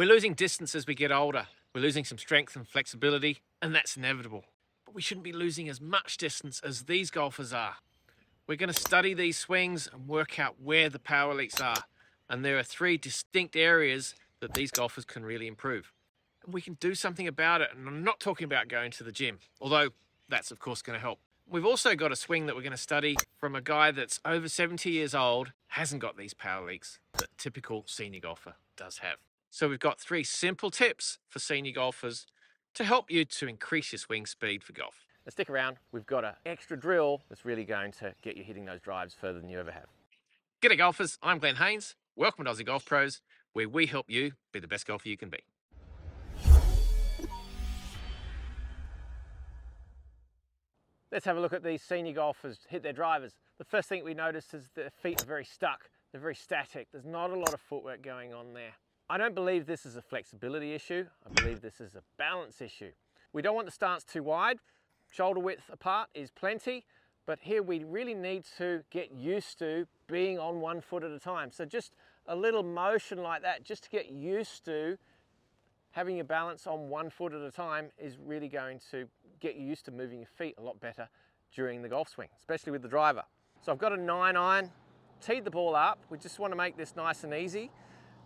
We're losing distance as we get older. We're losing some strength and flexibility, and that's inevitable. But we shouldn't be losing as much distance as these golfers are. We're going to study these swings and work out where the power leaks are. And there are three distinct areas that these golfers can really improve. And we can do something about it. And I'm not talking about going to the gym, although that's of course going to help. We've also got a swing that we're going to study from a guy that's over 70 years old, hasn't got these power leaks that typical senior golfer does have. So we've got three simple tips for senior golfers to help you to increase your swing speed for golf. Now stick around, we've got an extra drill that's really going to get you hitting those drives further than you ever have. G'day golfers, I'm Glen Haynes. Welcome to Aussie Golf Pros, where we help you be the best golfer you can be. Let's have a look at these senior golfers hit their drivers. The first thing we notice is their feet are very stuck. They're very static. There's not a lot of footwork going on there. I don't believe this is a flexibility issue. I believe this is a balance issue. We don't want the stance too wide. Shoulder width apart is plenty, but here we really need to get used to being on one foot at a time. So just a little motion like that, just to get used to having your balance on one foot at a time is really going to get you used to moving your feet a lot better during the golf swing, especially with the driver. So I've got a nine iron, teed the ball up. We just want to make this nice and easy.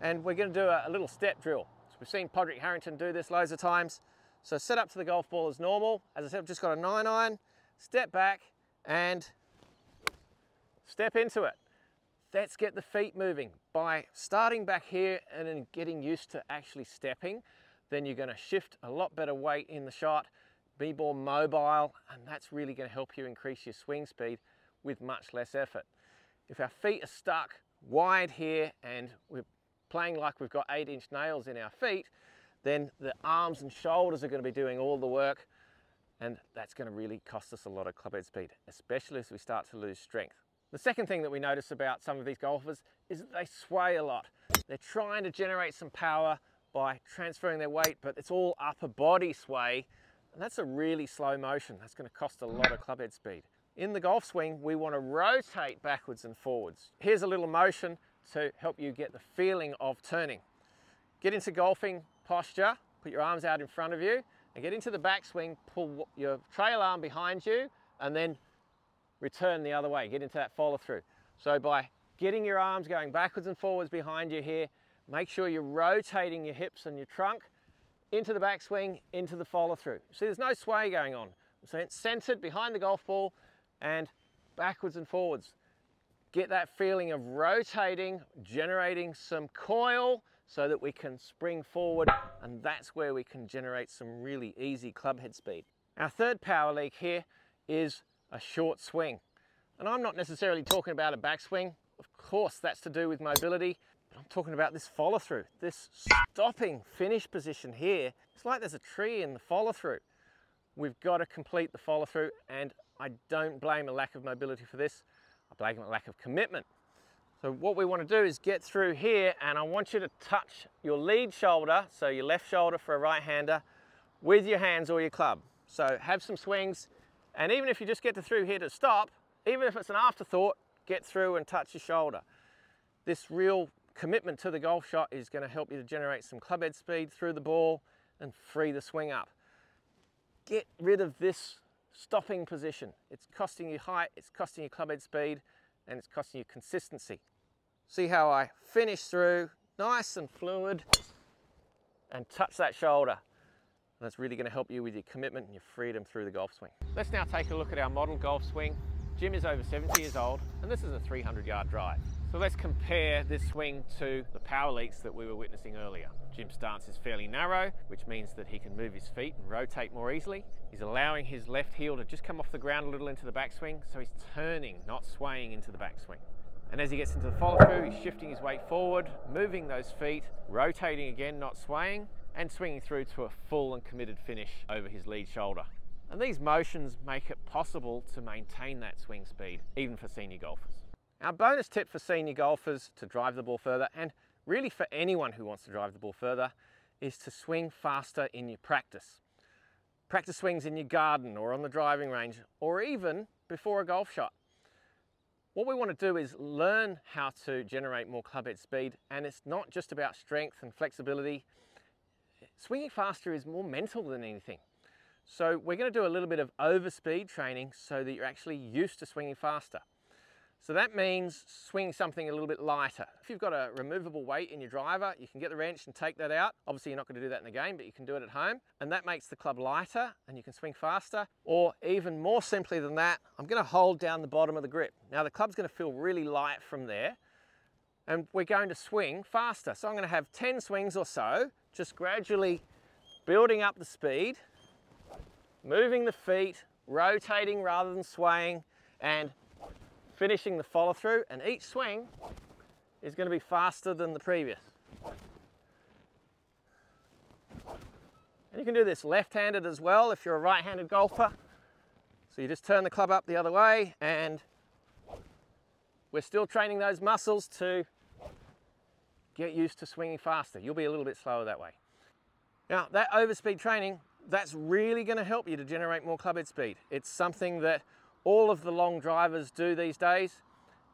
And we're going to do a, a little step drill. So we've seen Padraig Harrington do this loads of times. So set up to the golf ball as normal. As I said, I've just got a nine iron, step back and step into it. Let's get the feet moving. By starting back here and then getting used to actually stepping, then you're gonna shift a lot better weight in the shot, be more mobile, and that's really gonna help you increase your swing speed with much less effort. If our feet are stuck wide here and we're playing like we've got eight inch nails in our feet, then the arms and shoulders are going to be doing all the work and that's going to really cost us a lot of club head speed, especially as we start to lose strength. The second thing that we notice about some of these golfers is that they sway a lot. They're trying to generate some power by transferring their weight, but it's all upper body sway, and that's a really slow motion. That's going to cost a lot of club head speed. In the golf swing, we want to rotate backwards and forwards. Here's a little motion to help you get the feeling of turning. Get into golfing posture, put your arms out in front of you, and get into the backswing, pull your trail arm behind you, and then return the other way, get into that follow through. So by getting your arms going backwards and forwards behind you here, make sure you're rotating your hips and your trunk into the backswing, into the follow through. See, there's no sway going on. So it's centered behind the golf ball and backwards and forwards. Get that feeling of rotating, generating some coil so that we can spring forward and that's where we can generate some really easy club head speed. Our third power leak here is a short swing. And I'm not necessarily talking about a backswing. Of course, that's to do with mobility. But I'm talking about this follow through, this stopping finish position here. It's like there's a tree in the follow through. We've got to complete the follow through and I don't blame a lack of mobility for this. A lack of commitment. So what we want to do is get through here and I want you to touch your lead shoulder, so your left shoulder for a right-hander, with your hands or your club. So have some swings, and even if you just get to through here to stop, even if it's an afterthought, get through and touch your shoulder. This real commitment to the golf shot is going to help you to generate some club head speed through the ball and free the swing up. Get rid of this stopping position. It's costing you height, it's costing you club head speed, and it's costing you consistency. See how I finish through, nice and fluid, and touch that shoulder. that's really going to help you with your commitment and your freedom through the golf swing. Let's now take a look at our model golf swing. Jim is over 70 years old, and this is a 300 yard drive. So let's compare this swing to the power leaks that we were witnessing earlier. Jim's stance is fairly narrow, which means that he can move his feet and rotate more easily. He's allowing his left heel to just come off the ground a little into the backswing, so he's turning, not swaying into the backswing. And as he gets into the follow through, he's shifting his weight forward, moving those feet, rotating again, not swaying, and swinging through to a full and committed finish over his lead shoulder. And these motions make it possible to maintain that swing speed, even for senior golfers. Our bonus tip for senior golfers to drive the ball further, and really for anyone who wants to drive the ball further, is to swing faster in your practice. Practice swings in your garden or on the driving range, or even before a golf shot. What we want to do is learn how to generate more club head speed and it's not just about strength and flexibility. Swinging faster is more mental than anything. So we're going to do a little bit of overspeed training so that you're actually used to swinging faster. So that means swing something a little bit lighter. If you've got a removable weight in your driver, you can get the wrench and take that out. Obviously you're not going to do that in the game, but you can do it at home. And that makes the club lighter and you can swing faster. Or even more simply than that, I'm going to hold down the bottom of the grip. Now the club's going to feel really light from there and we're going to swing faster. So I'm going to have 10 swings or so, just gradually building up the speed, moving the feet, rotating rather than swaying, and finishing the follow through and each swing is going to be faster than the previous. And you can do this left-handed as well if you're a right-handed golfer. So you just turn the club up the other way and we're still training those muscles to get used to swinging faster. You'll be a little bit slower that way. Now that overspeed training, that's really going to help you to generate more club head speed. It's something that all of the long drivers do these days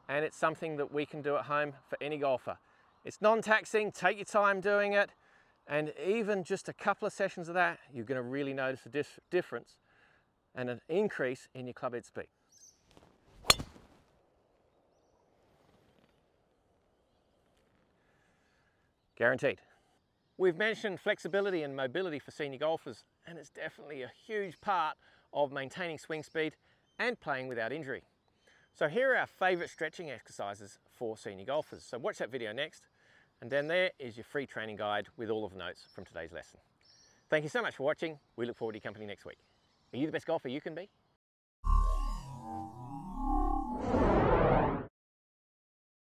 and it's something that we can do at home for any golfer. It's non-taxing, take your time doing it and even just a couple of sessions of that you're going to really notice a difference and an increase in your club head speed. Guaranteed. We've mentioned flexibility and mobility for senior golfers and it's definitely a huge part of maintaining swing speed and playing without injury. So here are our favourite stretching exercises for senior golfers. So watch that video next and then there is your free training guide with all of the notes from today's lesson. Thank you so much for watching. We look forward to your company next week. Are you the best golfer you can be?